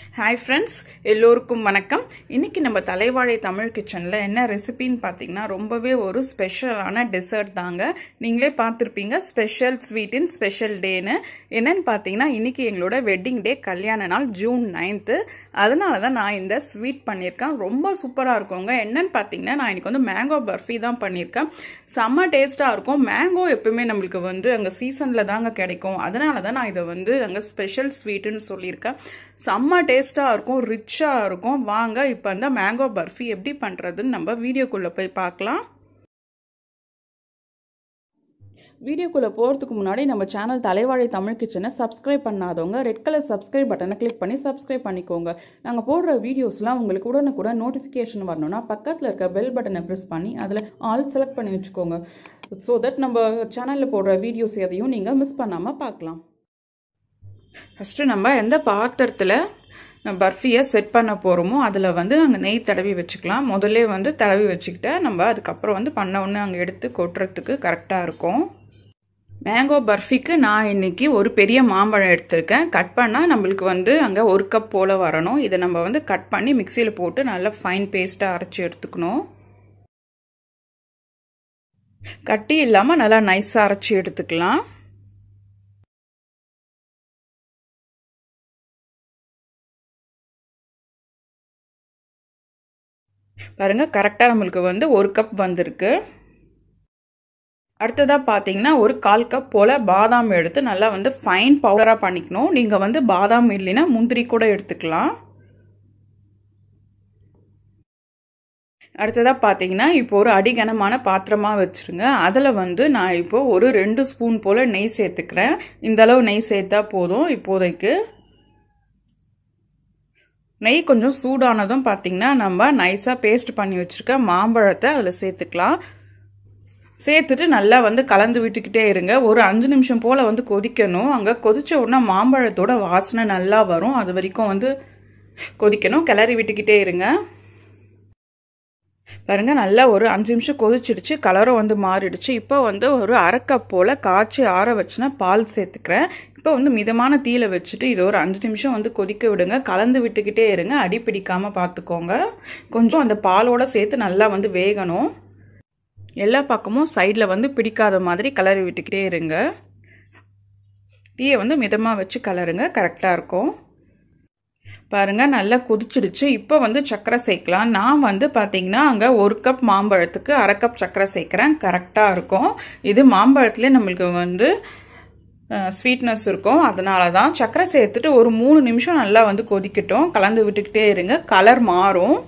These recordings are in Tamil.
ஹாய் ஃப்ரெண்ட்ஸ் எல்லோருக்கும் வணக்கம். இன்னைக்கு நம்ம தலைவாழை தமிழ் கிச்சனில் என்ன ரெசிபின்னு பார்த்தீங்கன்னா ரொம்பவே ஒரு ஸ்பெஷலான டெசர்ட் தாங்க. நீங்களே பார்த்துருப்பீங்க ஸ்பெஷல் ஸ்வீட்டின் ஸ்பெஷல் டேன்னு. என்னன்னு பார்த்தீங்கன்னா இன்னைக்கு எங்களோட வெட்டிங் டே கல்யாண நாள் ஜூன் நைன்த்து. அதனால தான் நான் இந்த ஸ்வீட் பண்ணியிருக்கேன். ரொம்ப சூப்பராக இருக்குங்க. என்னன்னு பார்த்தீங்கன்னா நான் இன்னைக்கு வந்து மேங்கோ பர்ஃபி தான் பண்ணியிருக்கேன். செம்ம டேஸ்ட்டாக இருக்கும். மேங்கோ எப்பவுமே நம்மளுக்கு வந்து அங்கே சீசனில் தாங்க கிடைக்கும். அதனால தான் நான் இதை வந்து அங்கே ஸ்பெஷல் ஸ்வீட்டுன்னு சொல்லியிருக்கேன். செம்ம டேஸ்ட்டாக இருக்கும் ரிச்சாக இருக்கும். வாங்க இப்போ அந்த மேங்கோ பர்ஃபி எப்படி பண்ணுறதுன்னு நம்ம வீடியோக்குள்ளே போய் பார்க்கலாம். வீடியோக்குள்ளே போகிறதுக்கு முன்னாடி நம்ம சேனல் தலைவாழை தமிழ் கிச்சனை சப்ஸ்கிரைப் பண்ணாதவங்க ரெட் கலர் சப்ஸ்கிரைப் பட்டனை கிளிக் பண்ணி சப்ஸ்கிரைப் பண்ணிக்கோங்க. நாங்கள் போடுற வீடியோஸ்லாம் உங்களுக்கு உடனுக்குடன் நோட்டிஃபிகேஷன் வரணும்னா பக்கத்தில் இருக்க பெல் பட்டனை ப்ரெஸ் பண்ணி அதில் ஆல் செலக்ட் பண்ணி வச்சுக்கோங்க. ஸோ தட் நம்ம சேனலில் போடுற வீடியோஸ் எதையும் நீங்கள் மிஸ் பண்ணாமல் பார்க்கலாம். ஃபஸ்ட்டு நம்ம எந்த பாத்திரத்தில் பர்ஃபியை செட் பண்ண போகிறோமோ அதில் வந்து நாங்கள் நெய் தடவி வச்சுக்கலாம். முதல்ல வந்து தடவி வச்சுக்கிட்டா நம்ம அதுக்கப்புறம் வந்து பண்ண ஒன்று அங்கே எடுத்து கொட்டுறதுக்கு கரெக்டாக இருக்கும். மேங்கோ பர்ஃபிக்கு நான் இன்னைக்கு ஒரு பெரிய மாம்பழம் எடுத்திருக்கேன். கட் பண்ணால் நம்மளுக்கு வந்து அங்கே ஒரு கப் போல் வரணும். இதை நம்ம வந்து கட் பண்ணி மிக்சியில் போட்டு நல்லா ஃபைன் பேஸ்ட்டாக அரைச்சி எடுத்துக்கணும். கட்டி இல்லாமல் நல்லா நைஸாக அரைச்சி எடுத்துக்கலாம். பாருங்க கரெக்டாக நம்மளுக்கு வந்து ஒரு கப் வந்திருக்கு. அடுத்ததாக பார்த்தீங்கன்னா ஒரு கால் கப் போல் பாதாம் எடுத்து நல்லா வந்து ஃபைன் பவுடராக பண்ணிக்கணும். நீங்கள் வந்து பாதாம் இல்லைன்னா முந்திரி கூட எடுத்துக்கலாம். அடுத்ததாக பார்த்தீங்கன்னா இப்போ ஒரு அடிகனமான பாத்திரமாக வச்சுருங்க. அதில் வந்து நான் இப்போ ஒரு ரெண்டு ஸ்பூன் போல் நெய் சேர்த்துக்கிறேன். இந்த அளவு நெய் சேர்த்தா போதும் இப்போதைக்கு. நெய் கொஞ்சம் சூடானதும் பார்த்தீங்கன்னா நம்ம நைஸாக பேஸ்ட் பண்ணி வச்சுருக்க மாம்பழத்தை அதில் சேர்த்துக்கலாம். சேர்த்துட்டு நல்லா வந்து கலந்து விட்டுக்கிட்டே இருங்க. ஒரு அஞ்சு நிமிஷம் போல் வந்து கொதிக்கணும். அங்கே கொதித்த உடனே மாம்பழத்தோட வாசனை நல்லா வரும். அது வரைக்கும் வந்து கொதிக்கணும். கிளறி விட்டுக்கிட்டே இருங்க. பாருங்கள் நல்லா ஒரு அஞ்சு நிமிஷம் கொதிச்சிடுச்சு கலரும் வந்து மாறிடுச்சு. இப்போ வந்து ஒரு அரைக்கப் போல் காய்ச்சி ஆற வச்சுனா பால் சேர்த்துக்கிறேன். இப்போ வந்து மிதமான தீயில வச்சுட்டு இது ஒரு அஞ்சு நிமிஷம் வந்து கொதிக்க விடுங்க. கலந்து விட்டுக்கிட்டே இருங்க. அடி பிடிக்காமல் பார்த்துக்கோங்க. கொஞ்சம் அந்த பாலோட சேர்த்து நல்லா வந்து வேகணும். எல்லா பக்கமும் சைடில் வந்து பிடிக்காத மாதிரி கலரி விட்டுக்கிட்டே இருங்க. தீயை வந்து மிதமாக வச்சு கலருங்க கரெக்டாக இருக்கும். பாருங்க நல்லா கொதிச்சிடுச்சு. இப்போ வந்து சர்க்கரை சேர்க்கலாம். நான் வந்து பார்த்தீங்கன்னா அங்கே ஒரு கப் மாம்பழத்துக்கு அரை கப் சர்க்கரை சேர்க்குறேன். கரெக்டாக இருக்கும். இது மாம்பழத்துலேயே நம்மளுக்கு வந்து ஸ்வீட்னஸ் இருக்கும். அதனால தான் சர்க்கரை சேர்த்துட்டு ஒரு மூணு நிமிஷம் நல்லா வந்து கொதிக்கட்டும். கலந்து விட்டுக்கிட்டே இருங்க. கலர் மாறும்.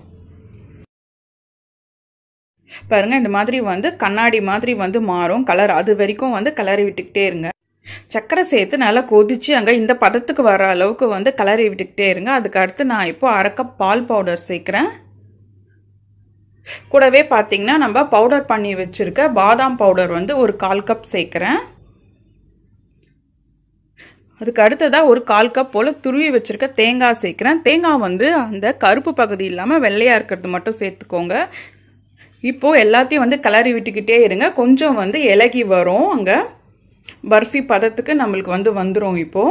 பாருங்க இந்த மாதிரி வந்து கண்ணாடி மாதிரி வந்து மாறும். கலர் அது வரைக்கும் வந்து கலரி விட்டுக்கிட்டே இருங்க. சர்க்கரை சேர்த்து நல்லா கொதிச்சு அங்கே இந்த பதத்துக்கு வர அளவுக்கு வந்து கலரி விட்டுக்கிட்டே இருங்க. அதுக்கு அடுத்து நான் இப்போ அரை கப் பால் பவுடர் சேர்க்குறேன். கூடவே பார்த்தீங்கன்னா நம்ம பவுடர் பண்ணி வச்சுருக்க பாதாம் பவுடர் வந்து ஒரு கால் கப் சேர்க்குறேன். அதுக்கு அடுத்ததாக ஒரு கால் கப் போல் துருவி வச்சுருக்க தேங்காய் சேர்க்குறேன். தேங்காய் வந்து அந்த கருப்பு பகுதி இல்லாமல் வெள்ளையாக இருக்கிறது மட்டும் சேர்த்துக்கோங்க. இப்போது எல்லாத்தையும் வந்து கிளறி விட்டுக்கிட்டே இருங்க. கொஞ்சம் வந்து இலகி வரும் அங்கே. பர்ஃபி பதத்துக்கு நம்மளுக்கு வந்து வந்துடும் இப்போ.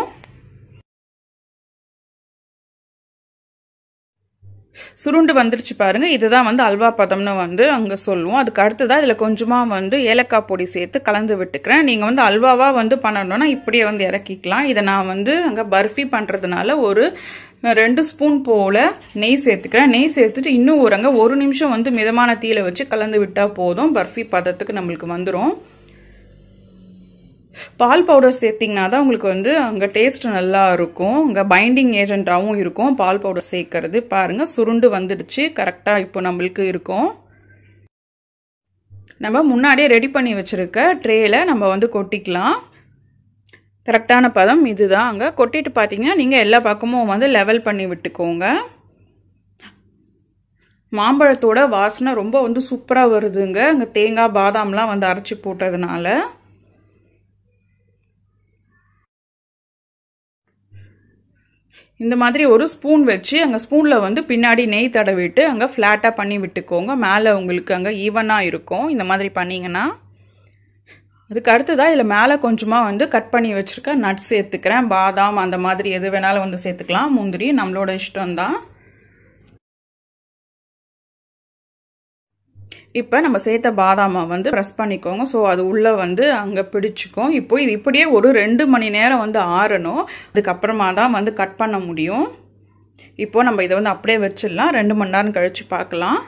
சுருண்டு வந்துருச்சு பாருங்க. இதுதான் வந்து அல்வா பதம்னு வந்து அங்கே சொல்லுவோம். அதுக்கு அடுத்ததாக இதில் கொஞ்சமாக வந்து ஏலக்காய் பொடி சேர்த்து கலந்து விட்டுக்கிறேன். நீங்கள் வந்து அல்வாவாக வந்து பண்ணணும்னா இப்படியே வந்து இறக்கிக்கலாம். இதை நான் வந்து அங்கே பர்ஃபி பண்ணுறதுனால ஒரு ரெண்டு ஸ்பூன் போல் நெய் சேர்த்துக்கிறேன். நெய் சேர்த்துட்டு இன்னும் ஒரு அங்கே ஒரு நிமிஷம் வந்து மிதமான தீயில வச்சு கலந்து விட்டால் போதும். பர்ஃபி பதத்துக்கு நம்மளுக்கு வந்துடும் பால் பவுடர் சேர்த்திங்கன்னா தான் உங்களுக்கு வந்து அங்கே டேஸ்ட் நல்லா இருக்கும். அங்கே பைண்டிங் ஏஜென்ட்டாகவும் இருக்கும். பால் பவுடர் சேர்க்கறது பாருங்கள் சுருண்டு வந்துடுச்சு. கரெக்டாக இப்போ நம்மளுக்கு இருக்கும். நம்ம முன்னாடியே ரெடி பண்ணி வச்சுருக்க ட்ரேயில் நம்ம வந்து கொட்டிக்கலாம். கரெக்டான பதம் இதுதான் அங்கே. கொட்டிட்டு பார்த்தீங்கன்னா நீங்கள் எல்லா பக்கமும் வந்து லெவல் பண்ணி விட்டுக்கோங்க. மாம்பழத்தோட வாசனை ரொம்ப வந்து சூப்பராக வருதுங்க. அங்கே தேங்காய் பாதாம்லாம் வந்து அரைச்சி போட்டதுனால. இந்த மாதிரி ஒரு ஸ்பூன் வச்சு அங்கே ஸ்பூனில் வந்து பின்னாடி நெய் தடவிட்டு அங்கே ஃப்ளாட்டாக பண்ணி விட்டுக்கோங்க. மேலே உங்களுக்கு அங்கே ஈவனாக இருக்கும். இந்த மாதிரி பண்ணிங்கன்னா அதுக்கு அடுத்ததாக இதில் மேலே கொஞ்சமாக வந்து கட் பண்ணி வச்சுருக்க நட்ஸ் சேர்த்துக்கிறேன். பாதாம் அந்த மாதிரி எது வேணாலும் வந்து சேர்த்துக்கலாம். முந்திரி நம்மளோட இஷ்டம்தான். இப்போ நம்ம சேர்த்த பாதாமை வந்து ப்ரெஸ் பண்ணிக்கோங்க. ஸோ அது உள்ளே வந்து அங்கே பிடிச்சிக்கும். இப்போ இது இப்படியே ஒரு ரெண்டு மணி நேரம் வந்து ஆறணும். அதுக்கப்புறமா தான் வந்து கட் பண்ண முடியும். இப்போ நம்ம இதை வந்து அப்படியே வச்சிடலாம். ரெண்டு மணி நேரம் கழித்து பார்க்கலாம்.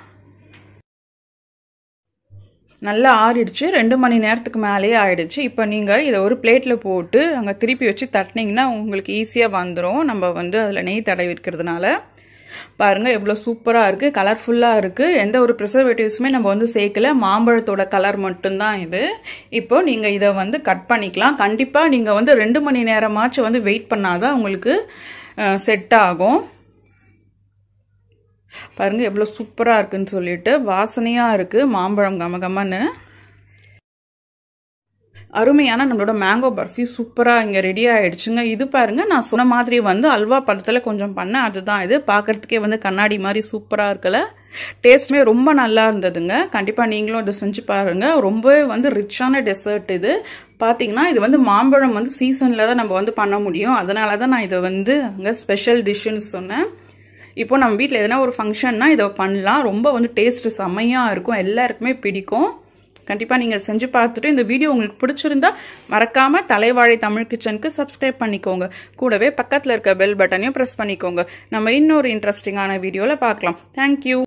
நல்லா ஆறிடுச்சு. ரெண்டு மணி நேரத்துக்கு மேலேயே ஆயிடுச்சு. இப்போ நீங்கள் இதை ஒரு பிளேட்டில் போட்டு அங்கே திருப்பி வச்சு தட்டினீங்கன்னா உங்களுக்கு ஈஸியாக வந்துடும் நம்ம வந்து அதில் நெய் தடவி இருக்கிறதுனால பாருங்கள் எவ்வளோ சூப்பராக இருக்குது கலர்ஃபுல்லாக இருக்குது எந்த ஒரு ப்ரிசர்வேட்டிவ்ஸுமே நம்ம வந்து சேர்க்கல. மாம்பழத்தோட கலர் மட்டும்தான் இது. இப்போ நீங்கள் இதை வந்து கட் பண்ணிக்கலாம். கண்டிப்பாக நீங்கள் வந்து ரெண்டு மணி நேரமாச்சும் வந்து வெயிட் பண்ணாதான் உங்களுக்கு செட் ஆகும். பாருங்கள் எவ்வளோ சூப்பராக இருக்குன்னு சொல்லிட்டு. வாசனையாக இருக்குது மாம்பழம் கமகமன்னு. அருமையான நம்மளோட மேங்கோ பர்ஃபி சூப்பராக இங்கே ரெடி ஆகிடுச்சுங்க இது பாருங்கள் நான் சொன்ன மாதிரி வந்து அல்வா பழத்தில் கொஞ்சம் பண்ணேன் அதுதான் இது. பார்க்குறதுக்கே வந்து கண்ணாடி மாதிரி சூப்பராக இருக்கல டேஸ்ட்டுமே ரொம்ப நல்லா இருந்ததுங்க. கண்டிப்பாக நீங்களும் இதை செஞ்சு பாருங்கள் ரொம்பவே வந்து ரிச்சான டெசர்ட் இது. பார்த்தீங்கன்னா இது வந்து மாம்பழம் வந்து சீசனில் தான் நம்ம வந்து பண்ண முடியும். அதனால தான் நான் இதை வந்து அங்கே ஸ்பெஷல் டிஷ்ஷுன்னு சொன்னேன். இப்போ நம்ம வீட்டில் எதனா ஒரு ஃபங்க்ஷன்னா இதை பண்ணலாம். ரொம்ப வந்து டேஸ்ட் செம்மையாக இருக்கும். எல்லாருக்குமே பிடிக்கும். கண்டிப்பாக நீங்கள் செஞ்சு பார்த்துட்டு இந்த வீடியோ உங்களுக்கு பிடிச்சிருந்தா மறக்காமல் தலைவாழை தமிழ் கிச்சனுக்கு சப்ஸ்கிரைப் பண்ணிக்கோங்க. கூடவே பக்கத்தில் இருக்க பெல் பட்டனையும் ப்ரெஸ் பண்ணிக்கோங்க. நம்ம இன்னொரு இன்ட்ரெஸ்டிங்கான வீடியோவில் பார்க்கலாம். தேங்க்யூ